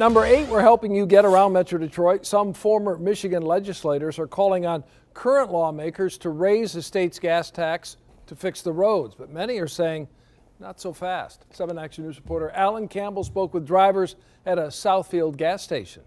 number eight, we're helping you get around Metro Detroit. Some former Michigan legislators are calling on current lawmakers to raise the state's gas tax to fix the roads, but many are saying not so fast. 7 Action News reporter Alan Campbell spoke with drivers at a Southfield gas station.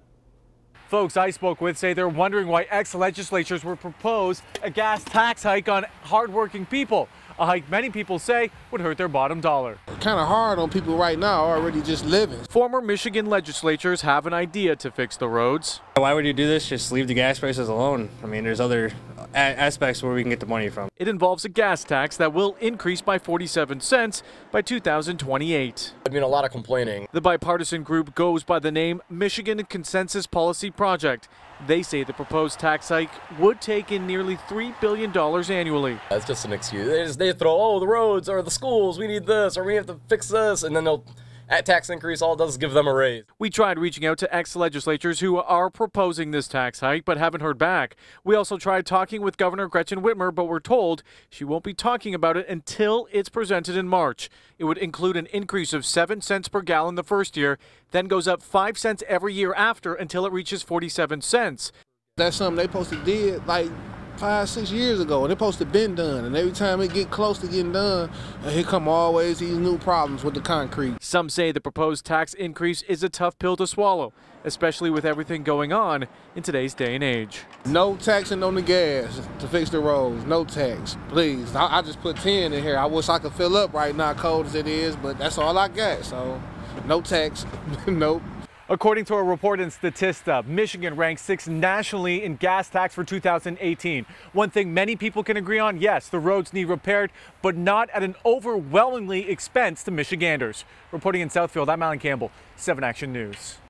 Folks I spoke with say they're wondering why ex-legislatures would propose a gas tax hike on hardworking people. A hike many people say would hurt their bottom dollar. Kind of hard on people right now already just living. Former Michigan legislatures have an idea to fix the roads. Why would you do this? Just leave the gas prices alone. I mean, there's other aspects where we can get the money from. It involves a gas tax that will increase by 47 cents by 2028. I mean, a lot of complaining. The bipartisan group goes by the name Michigan Consensus Policy Project. They say the proposed tax hike would take in nearly $3 billion annually. That's just an excuse. They, just, they throw, oh, the roads or the schools, we need this, or we have to fix this, and then they'll at tax increase, all it does is give them a raise. We tried reaching out to ex-legislators who are proposing this tax hike but haven't heard back. We also tried talking with Governor Gretchen Whitmer, but we're told she won't be talking about it until it's presented in March. It would include an increase of 7 cents per gallon the first year, then goes up 5 cents every year after until it reaches 47 cents. That's something they supposed to did like five, six years ago, and it supposed to been done. And every time it get close to getting done, uh, here come always these new problems with the concrete. Some say the proposed tax increase is a tough pill to swallow, especially with everything going on in today's day and age. No taxing on the gas to fix the roads. No tax, please. I, I just put 10 in here. I wish I could fill up right now, cold as it is, but that's all I got. So no tax, nope. According to a report in Statista, Michigan ranks sixth nationally in gas tax for 2018. One thing many people can agree on, yes, the roads need repaired, but not at an overwhelmingly expense to Michiganders. Reporting in Southfield, I'm Alan Campbell, 7 Action News.